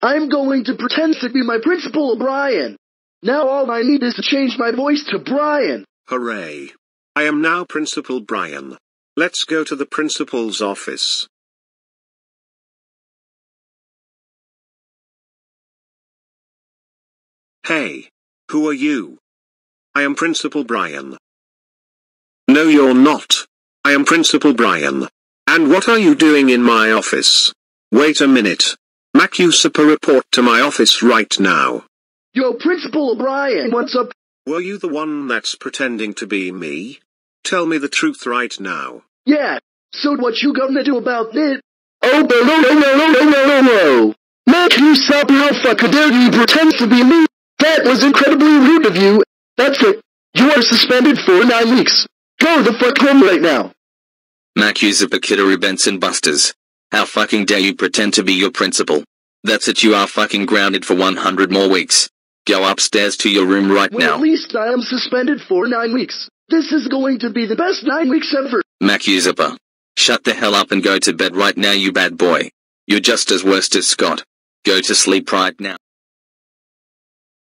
I'm going to pretend to be my Principal O'Brien. Now all I need is to change my voice to Brian. Hooray. I am now Principal Brian. Let's go to the principal's office. Hey. Who are you? I am Principal Brian. No you're not. I am Principal Brian. And what are you doing in my office? Wait a minute. Macusoper report to my office right now. Yo, Principal O'Brien, what's up? Were you the one that's pretending to be me? Tell me the truth right now. Yeah, so what you gonna do about it? Oh, no, no, no, no, no, no, no, no. Mac, you stop how fuck dare you pretend to be me? That was incredibly rude of you. That's it. You are suspended for nine weeks. Go the fuck home right now. Macusoper Kittery Benson Busters. How fucking dare you pretend to be your principal? That's it you are fucking grounded for 100 more weeks. Go upstairs to your room right Well, now. at least I am suspended for nine weeks. This is going to be the best nine weeks ever. Macusoper. Shut the hell up and go to bed right now you bad boy. You're just as worst as Scott. Go to sleep right now.